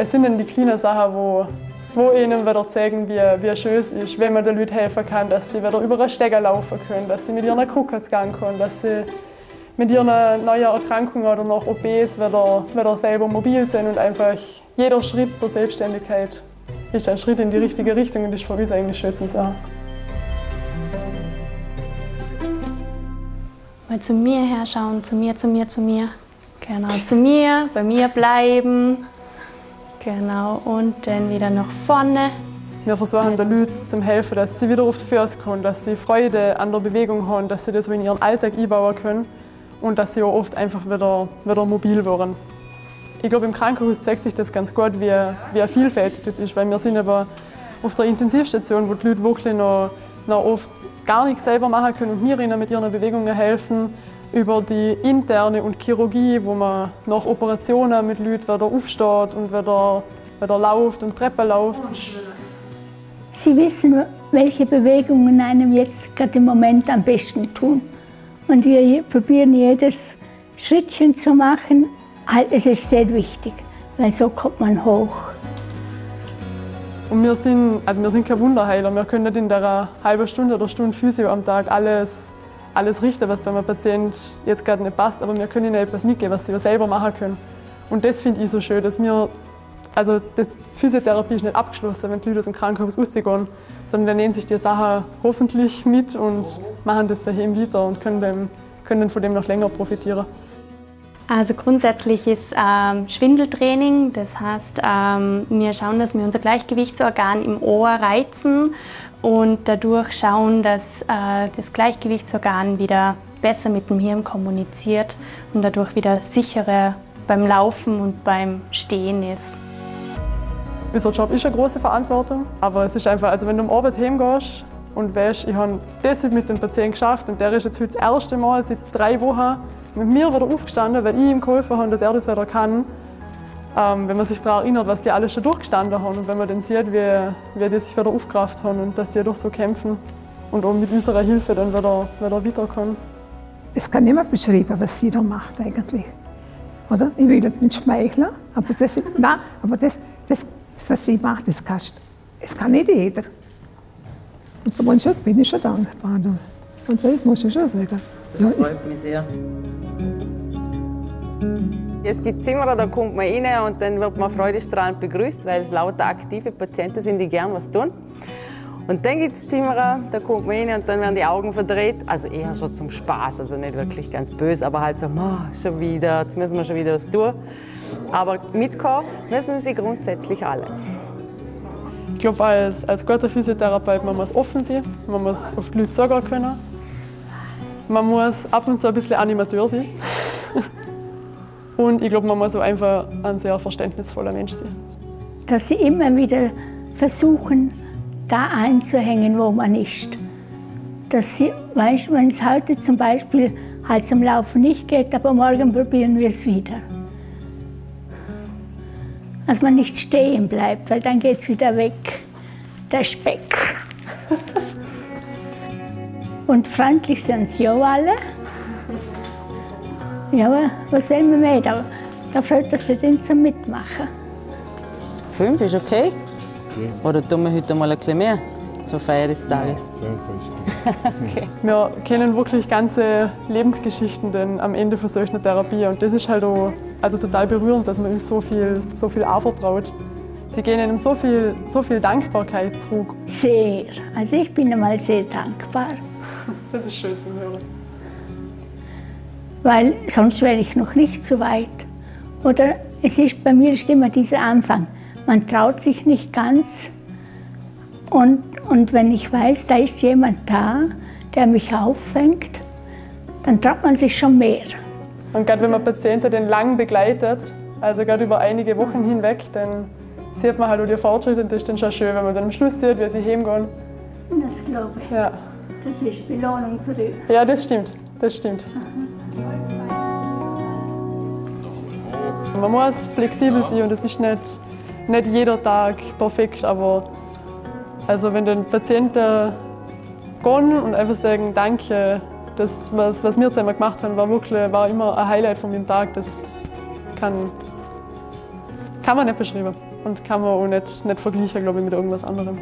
Es sind dann die kleinen Sachen, wo, wo ihnen wieder zeigen, wie, wie schön es ist, wenn man den Leuten helfen kann, dass sie wieder über den Stegen laufen können, dass sie mit ihren Krücken gehen können, dass sie mit ihren neuen Erkrankungen oder noch OPs wieder, wieder selber mobil sind und einfach jeder Schritt zur Selbstständigkeit ist ein Schritt in die richtige Richtung und ist für uns eigentlich schön zu sagen. Mal zu mir herschauen, zu mir, zu mir, zu mir. Genau, zu mir, bei mir bleiben. Genau, und dann wieder nach vorne. Wir versuchen den Leuten zu helfen, dass sie wieder auf die Füße kommen, dass sie Freude an der Bewegung haben, dass sie das in ihren Alltag einbauen können und dass sie auch oft einfach wieder, wieder mobil werden. Ich glaube, im Krankenhaus zeigt sich das ganz gut, wie, wie vielfältig das ist, weil wir sind aber auf der Intensivstation, wo die Leute wirklich noch, noch oft gar nichts selber machen können und mir ihnen mit ihren Bewegungen helfen, über die interne und Chirurgie, wo man nach Operationen mit Leuten wieder aufsteht und wieder, wieder läuft und Treppen läuft. Sie wissen, welche Bewegungen einem jetzt gerade im Moment am besten tun. Und wir probieren jedes Schrittchen zu machen. Es ist sehr wichtig, weil so kommt man hoch. Und wir sind, also wir sind kein Wunderheiler. Wir können nicht in der halben Stunde oder Stunde Physio am Tag alles, alles richten, was beim Patienten jetzt gerade nicht passt. Aber wir können ihnen etwas mitgeben, was sie selber machen können. Und das finde ich so schön, dass wir, also die Physiotherapie ist nicht abgeschlossen, wenn die Leute aus dem Krankenhaus rausgehen, sondern dann nehmen sich die Sachen hoffentlich mit und machen das daheim weiter und können, dem, können von dem noch länger profitieren. Also grundsätzlich ist ähm, Schwindeltraining, das heißt, ähm, wir schauen, dass wir unser Gleichgewichtsorgan im Ohr reizen und dadurch schauen, dass äh, das Gleichgewichtsorgan wieder besser mit dem Hirn kommuniziert und dadurch wieder sicherer beim Laufen und beim Stehen ist. Unser Job ist eine große Verantwortung, aber es ist einfach, also wenn du am Abend heimgehst und weißt, ich habe das mit dem Patienten geschafft und der ist jetzt heute das erste Mal seit drei Wochen mit mir wieder aufgestanden, weil ich ihm geholfen habe, dass er das wieder kann. Ähm, wenn man sich daran erinnert, was die alles schon durchgestanden haben und wenn man dann sieht, wie, wie die sich wieder aufgerafft haben und dass die doch so kämpfen und auch mit unserer Hilfe dann wieder, wieder weiterkommen. Es kann niemand beschreiben, was sie da macht eigentlich. Oder? Ich will das nicht schmeicheln, aber das, nein, aber das, das, was sie macht, das, kannst, das kann nicht jeder. Und so bin ich schon dankbar. Und das muss ich schon sagen. Das freut mich sehr. Es gibt Zimmer, da kommt man rein und dann wird man freudestrahlend begrüßt, weil es lauter aktive Patienten sind, die gern was tun. Und dann gibt es Zimmer, da kommt man rein und dann werden die Augen verdreht. Also eher schon zum Spaß, also nicht wirklich ganz böse, aber halt so, oh, schon wieder, jetzt müssen wir schon wieder was tun. Aber mitkommen müssen sie grundsätzlich alle. Ich glaube, als, als guter Physiotherapeut man muss offen sein, man muss auf die Leute sagen können. Man muss ab und zu ein bisschen Animateur sein. Und ich glaube, man muss auch einfach ein sehr verständnisvoller Mensch sein. Dass sie immer wieder versuchen, da einzuhängen, wo man ist. Dass sie, weißt, wenn es heute zum Beispiel halt zum Laufen nicht geht, aber morgen probieren wir es wieder. Dass man nicht stehen bleibt, weil dann geht es wieder weg, der Speck. Und freundlich sind sie auch alle. Ja, aber was wollen wir mehr? Da, da fällt das für den zum Mitmachen. Fünf ist okay? okay. Oder tun wir heute mal ein bisschen mehr zur Feier des Tages? Ja, okay. Wir kennen wirklich ganze Lebensgeschichten denn am Ende von solcher Therapie und das ist halt auch also total berührend, dass man uns so viel, so viel anvertraut. Sie gehen einem so viel, so viel Dankbarkeit zurück. Sehr. Also ich bin einmal sehr dankbar. Das ist schön zu hören weil sonst wäre ich noch nicht so weit. Oder es ist bei mir ist immer dieser Anfang. Man traut sich nicht ganz. Und, und wenn ich weiß, da ist jemand da, der mich auffängt, dann traut man sich schon mehr. Und gerade wenn man Patienten den lang begleitet, also gerade über einige Wochen hinweg, dann sieht man halt auch die Fortschritte und das ist dann schon schön, wenn man dann am Schluss sieht, wie sie heimgehen. Das glaube ich. Ja. Das ist Belohnung für dich. Ja, das stimmt. Das stimmt. Man muss flexibel sein und es ist nicht, nicht jeder Tag perfekt, aber also wenn dann Patienten gehen und einfach sagen, danke, das, was, was wir zusammen gemacht haben, war, wirklich, war immer ein Highlight von meinem Tag. Das kann, kann man nicht beschreiben. und kann man auch nicht, nicht vergleichen, glaube ich, mit irgendwas anderem.